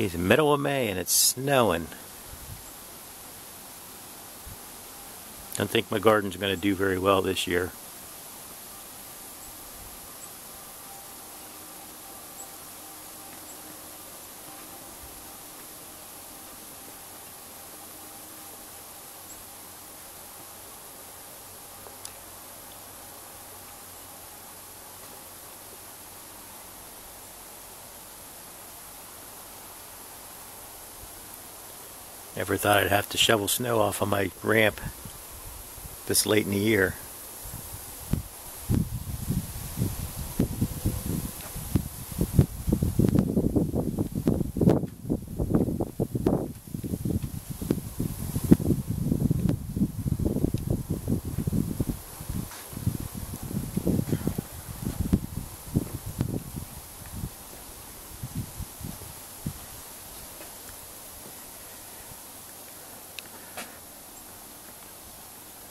It's middle of May and it's snowing. Don't think my garden's going to do very well this year. Never thought I'd have to shovel snow off of my ramp this late in the year.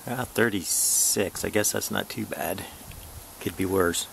Ah, 36. I guess that's not too bad. Could be worse.